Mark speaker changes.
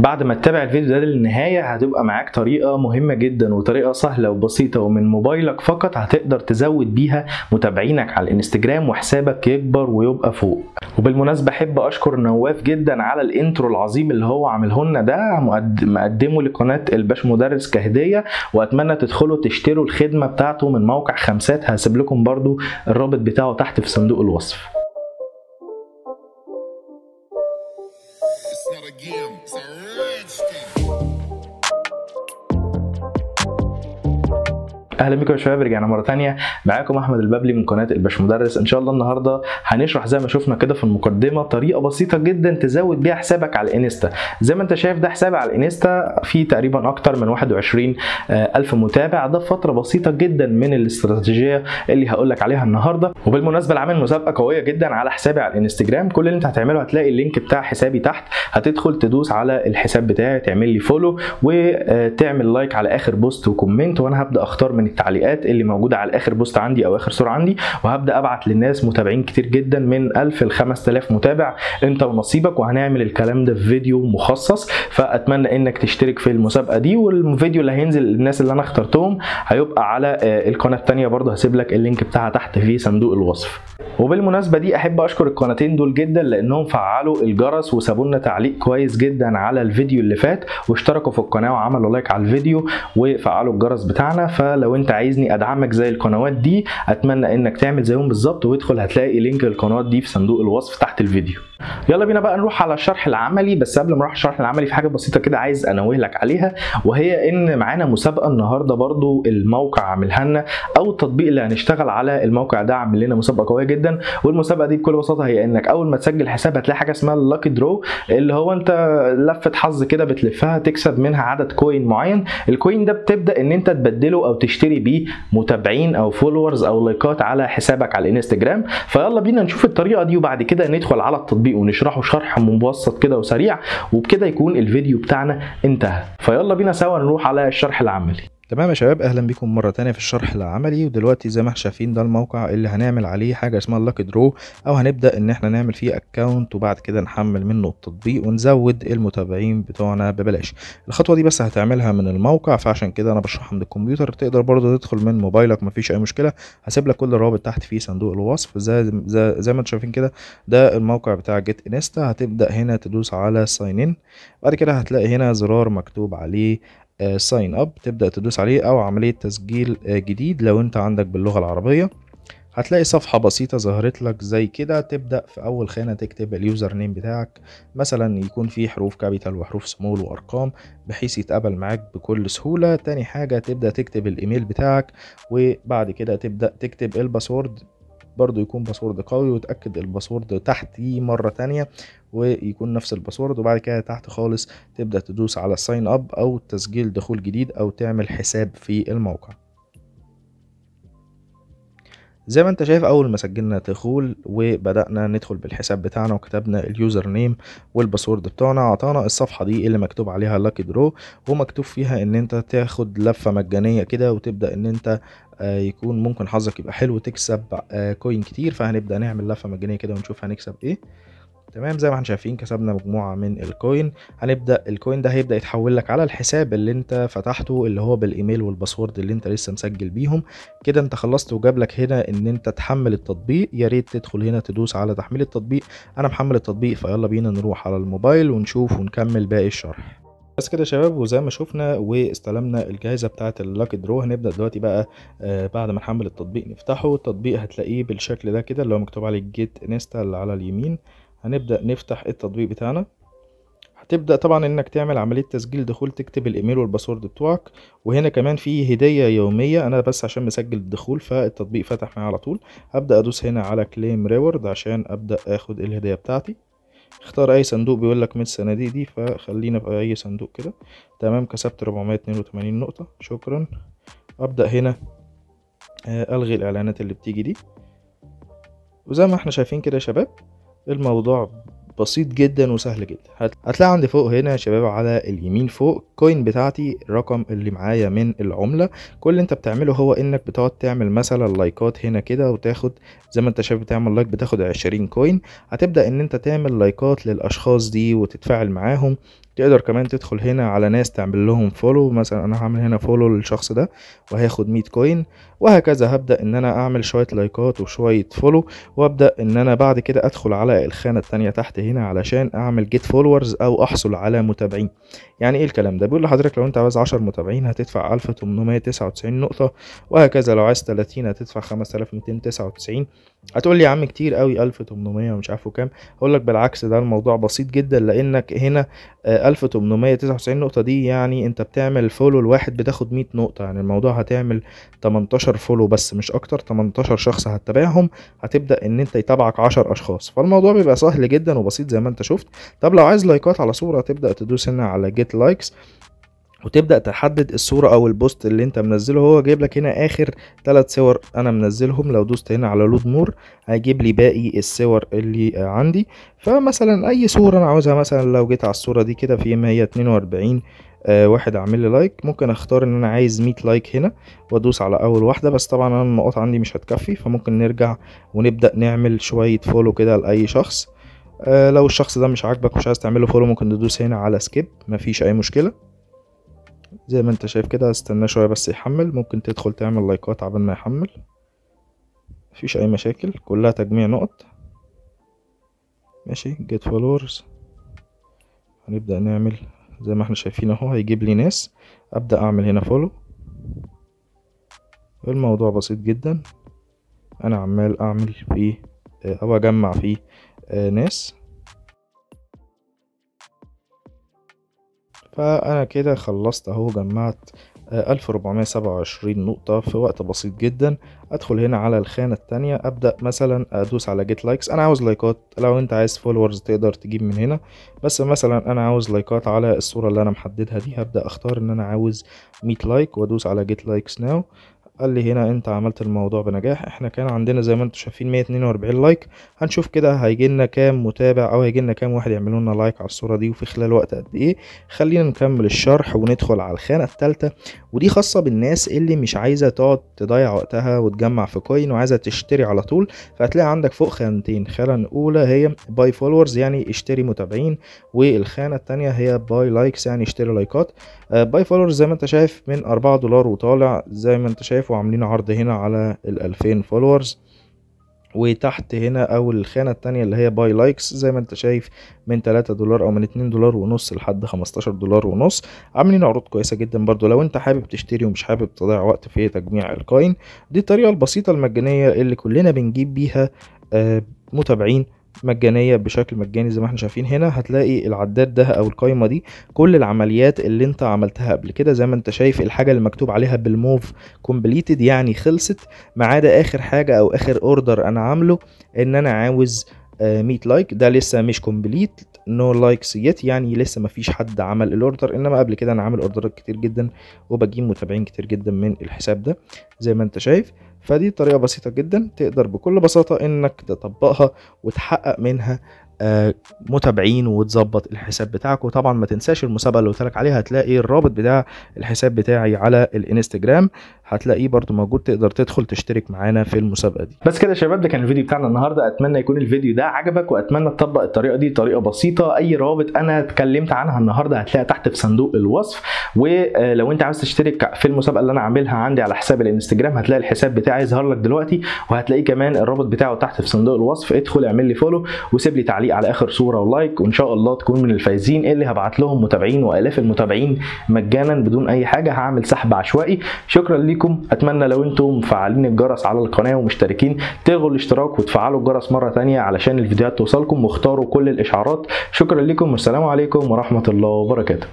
Speaker 1: بعد ما تتابع الفيديو ده للنهاية هتبقى معاك طريقة مهمة جدا وطريقة سهلة وبسيطة ومن موبايلك فقط هتقدر تزود بيها متابعينك على الإنستجرام وحسابك يكبر ويبقى فوق. وبالمناسبة أحب أشكر نواف جدا على الإنترو العظيم اللي هو عامله لنا ده مقد- مقدمه لقناة الباش مدرس كهدية وأتمنى تدخلوا تشتروا الخدمة بتاعته من موقع خمسات هسيب لكم برضو الرابط بتاعه تحت في صندوق الوصف. أهلا بكم يا شباب رجعنا مرة تانية. معاكم أحمد البابلي من قناة الباش مدرس إن شاء الله النهارده هنشرح زي ما شفنا كده في المقدمة طريقة بسيطة جدا تزود بيها حسابك على الإنستا. زي ما أنت شايف ده حسابي على الإنستا فيه تقريبا أكتر من 21 آه، ألف متابع. ده فترة بسيطة جدا من الاستراتيجية اللي هقول لك عليها النهارده. وبالمناسبة العامل مسابقة قوية جدا على حسابي على الإنستجرام. كل اللي أنت هتعمله هتلاقي اللينك بتاع حسابي تحت. هتدخل تدوس على الحساب بتاعي تعمل لي follow وتعمل like على آخر post و comment وأنا هبدأ أختار من التعليقات اللي موجودة على آخر post عندي أو آخر صورة عندي وهبدأ أبعت للناس متابعين كتير جدا من 1000 ل 5000 متابع أنت ونصيبك وهنعمل الكلام ده في فيديو مخصص. فأتمنى إنك تشترك في المسابقة دي والفيديو اللي هينزل للناس اللي أنا اخترتهم هيبقى على آه، القناة الثانية برضه هسيب لك اللينك بتاعها تحت في صندوق الوصف. وبالمناسبة دي أحب أشكر القناتين دول جدا لأنهم فعلوا الجرس وسابوا لنا تعليق كويس جدا على الفيديو اللي فات واشتركوا في القناة وعملوا like على الفيديو وفعلوا الجرس بتاعنا. فلو انت عايزني ادعمك زي القنوات دي اتمنى انك تعمل زيهم بالظبط وادخل هتلاقي لينك القنوات دي في صندوق الوصف تحت الفيديو. يلا بينا بقى نروح على الشرح العملي بس قبل ما نروح الشرح العملي في حاجة بسيطة كده عايز أنوه لك عليها وهي إن معانا مسابقة النهارده برضو الموقع عاملها لنا أو التطبيق اللي هنشتغل على الموقع ده عامل لنا مسابقة قوية جدا. والمسابقة دي بكل بساطة هي إنك أول ما تسجل حساب هتلاقي حاجة اسمها ال lucky draw اللي هو أنت لفه حظ كده بتلفها تكسب منها عدد coin معين. ال coin ده بتبدأ إن أنت تبدله أو تشتري بيه متابعين أو followers أو لايكات على حسابك على الإنستجرام. فيلا بينا نشوف الطريقة دي وبعد كده ندخل على التطبيق ونشرحه شرح مبسط كده وسريع وبكده يكون الفيديو بتاعنا انتهى. فيلا بينا سوا نروح على الشرح العملي.
Speaker 2: تمام يا شباب؟ أهلا بيكم مرة تانية في الشرح العملي ودلوقتي زي ما إحنا شايفين ده الموقع اللي هنعمل عليه حاجة اسمها ال lucky draw أو هنبدأ إن إحنا نعمل فيه account وبعد كده نحمل منه التطبيق ونزود المتابعين بتوعنا ببلاش. الخطوة دي بس هتعملها من الموقع فعشان كده أنا بشرحها من الكمبيوتر. تقدر برضه تدخل من موبايلك مفيش أي مشكلة. هسيب لك كل الروابط تحت في صندوق الوصف. زي زي, زي ما أنتم شايفين كده ده الموقع بتاع GetInsta هتبدأ هنا تدوس على sign in بعد كده هتلاقي هنا زرار مكتوب عليه sign up تبدأ تدوس عليه أو عملية تسجيل آه، جديد. لو أنت عندك باللغة العربية هتلاقي صفحة بسيطة ظهرت لك زي كده. تبدأ في أول خانة تكتب ال username بتاعك. مثلا يكون فيه حروف capital وحروف سمول وأرقام بحيث يتقبل معاك بكل سهولة. تاني حاجة تبدأ تكتب الإيميل بتاعك وبعد كده تبدأ تكتب ال password برضو يكون password قوي وتأكد ال password تحتيه مرة تانية ويكون نفس ال password وبعد كده تحت خالص تبدأ تدوس على sign up أو تسجيل دخول جديد أو تعمل حساب في الموقع. زي ما انت شايف أول ما سجلنا دخول وبدأنا ندخل بالحساب بتاعنا وكتبنا ال username وال password بتاعنا أعطانا الصفحة دي اللي مكتوب عليها lucky draw ومكتوب فيها إن أنت تاخد لفة مجانية كده وتبدأ إن أنت آه، يكون ممكن حظك يبقى حلو تكسب آه، coin كتير فهنبدأ نعمل لفة مجانية كده ونشوف هنكسب إيه. تمام؟ زي ما إحنا شايفين كسبنا مجموعة من ال coin هنبدأ ال coin ده هيبدأ يتحول لك على الحساب اللي انت فتحته اللي هو بالإيميل وال password اللي انت لسه مسجل بيهم. كده انت خلصت وجاب لك هنا ان انت تحمل التطبيق. يا ريت تدخل هنا تدوس على تحميل التطبيق. أنا محمل التطبيق فيلا بينا نروح على الموبايل ونشوف ونكمل باقي الشرح. بس كده يا شباب وزي ما شفنا واستلمنا الجائزه بتاعة ال lucky draw. هنبدأ دلوقتي بقى آه بعد ما نحمل التطبيق نفتحه. التطبيق هتلاقيه بالشكل ده كده اللي هو مكتوب عليه GetInsta اللي على اليمين. هنبدأ نفتح التطبيق بتاعنا. هتبدأ طبعا إنك تعمل عملية تسجيل دخول تكتب الإيميل وال password بتوعك. وهنا كمان في هدية يومية أنا بس عشان مسجل الدخول فالتطبيق فتح معايا على طول. هبدأ أدوس هنا على claim reward عشان أبدأ آخد الهدية بتاعتي. اختار أي صندوق بيقول لك من الصناديق دي فخلينا في أي صندوق كده. تمام كسبت 482 نقطة. شكرا. أبدأ هنا آه، ألغي الإعلانات اللي بتيجي دي. وزي ما إحنا شايفين كده يا شباب الموضوع بسيط جدا وسهل جدا. هت- هتلاقي عندي فوق هنا يا شباب على اليمين فوق coin بتاعتي الرقم اللي معايا من العملة. كل اللي انت بتعمله هو انك بتقعد تعمل مثلا لايكات هنا كده وتاخد زي ما انت شايف بتعمل like بتاخد 20 coin هتبدأ إن انت تعمل لايكات للأشخاص دي وتتفاعل معاهم. تقدر كمان تدخل هنا على ناس تعمل لهم follow مثلا أنا هعمل هنا follow للشخص ده وهياخد 100 coin وهكذا. هبدأ إن أنا أعمل شوية لايكات وشوية follow وأبدأ إن أنا بعد كده أدخل على الخانة التانية تحت هنا علشان أعمل get followers أو أحصل على متابعين. يعني إيه الكلام ده؟ بيقول لحضرتك لو أنت عاوز 10 متابعين هتدفع 1899 نقطة وهكذا. لو عايز 30 هتدفع 5299 هتقول لي يا عم كتير قوي 1800 ومش عارفه كام هقول لك بالعكس ده الموضوع بسيط جدا لأنك هنا آه، 1899 نقطة دي يعني أنت بتعمل follow الواحد بتاخد 100 نقطة. يعني الموضوع هتعمل 18 follow بس مش أكتر 18 شخص هتتابعهم هتبدأ إن أنت يتابعك 10 أشخاص. فالموضوع بيبقى سهل جدا وبسيط زي ما أنت شفت. طب لو عايز لايكات على صورة تبدأ تدوس هنا على get likes وتبدأ تحدد الصورة أو ال post اللي أنت منزله. هو جايب لك هنا آخر ثلاث صور أنا منزلهم. لو دوست هنا على load more هيجيب لي باقي الصور اللي عندي. فمثلا أي صورة أنا عاوزها مثلا لو جيت على الصورة دي كده في 142 آه واحد عامل لي like. ممكن أختار إن أنا عايز 100 like هنا وأدوس على أول واحدة. بس طبعا أنا النقاط عندي مش هتكفي فممكن نرجع ونبدأ نعمل شوية follow كده لأي شخص. آه لو الشخص ده مش عاجبك ومش عايز تعمله follow ممكن تدوس هنا على skip مفيش أي مشكلة. زي ما انت شايف كده استناه شوية بس يحمل. ممكن تدخل تعمل لايكات عبال ما يحمل. مفيش أي مشاكل. كلها تجميع نقط. ماشي. get followers هنبدأ نعمل زي ما إحنا شايفين اهو. هيجيب لي ناس. أبدأ أعمل هنا follow الموضوع بسيط جدا. أنا عمال أعمل فيه أو أجمع فيه آه، ناس. فأنا كده خلصت أهو جمعت ألف ربعمية سبعة وعشرين نقطة في وقت بسيط جدا. أدخل هنا على الخانة التانية أبدأ مثلا أدوس على get likes أنا عاوز لايكات لو أنت عايز followers تقدر تجيب من هنا. بس مثلا أنا عاوز لايكات على الصورة اللي أنا محددها دي هبدأ أختار إن أنا عاوز مية like وأدوس على get likes now قال لي هنا انت عملت الموضوع بنجاح. إحنا كان عندنا زي ما أنتم شايفين 142 like. هنشوف كده هيجي لنا كام متابع أو هيجي لنا كام واحد يعملوا لنا like على الصورة دي وفي خلال وقت قد إيه. خلينا نكمل الشرح وندخل على الخانة الثالثه ودي خاصة بالناس اللي مش عايزة تقعد تضيع وقتها وتجمع في coin وعايزة تشتري على طول. فهتلاقي عندك فوق خانتين. خانة الأولى هي buy followers يعني اشتري متابعين. والخانة الثانية هي buy likes يعني اشتري لايكات. buy followers زي ما انت شايف من 4 دولار وطالع. زي ما انت شايف وعاملين عرض هنا على ال 2000 followers وتحت هنا أو الخانة التانية اللي هي buy likes زي ما أنت شايف من 3 دولار أو من 2 دولار ونص لحد 15 دولار ونص. عاملين عروض كويسة جدا برضو. لو أنت حابب تشتري ومش حابب تضيع وقت في تجميع ال coin دي الطريقة البسيطة المجانية اللي كلنا بنجيب بيها آه، متابعين مجانية بشكل مجاني زي ما إحنا شايفين هنا هتلاقي العداد ده أو القايمة دي كل العمليات اللي انت عملتها قبل كده زي ما انت شايف الحاجة اللي مكتوب عليها بالموف completed يعني خلصت. ما عدا آخر حاجة أو آخر order أنا عامله إن أنا عاوز 100 like. ده لسه مش complete no likes yet يعني لسه ما فيش حد عمل ال order إنما قبل كده أنا عامل اوردرات كتير جدا وبجيب متابعين كتير جدا من الحساب ده زي ما أنت شايف. فدي طريقة بسيطة جدا تقدر بكل بساطة إنك تطبقها وتحقق منها آه، متابعين وتظبط الحساب بتاعك. وطبعا ما تنساش المسابقة اللي قلت لك عليها هتلاقي الرابط بتاع الحساب بتاعي على الإنستجرام. هتلاقيه برضو موجود تقدر تدخل تشترك معانا في المسابقة دي.
Speaker 1: بس كده يا شباب ده كان الفيديو بتاعنا النهارده. أتمنى يكون الفيديو ده عجبك وأتمنى تطبق الطريقة دي طريقة بسيطة. أي روابط أنا اتكلمت عنها النهارده هتلاقيها تحت في صندوق الوصف. ولو أنت عاوز تشترك في المسابقة اللي أنا عاملها عندي على حساب الإنستجرام هتلاقي الحساب بتاعي يظهر لك دلوقتي وهتلاقيه كمان الرابط بتاعه تحت في صندوق الوصف. ادخل اعمل لي follow وسيب لي تعليق على آخر صورة و like. وإن شاء الله تكون من الفايزين اللي هبعت لهم متابعين وآلاف المتابعين مجانا بدون أي حاجة. هعمل سحب عشوائي. شكرا ليكم أتمنى لو أنتم مفعلين الجرس على القناة ومشتركين تلغوا الاشتراك وتفعلوا الجرس مرة تانية علشان الفيديوهات توصلكم واختاروا كل الإشعارات. شكرا لكم والسلام عليكم ورحمة الله وبركاته.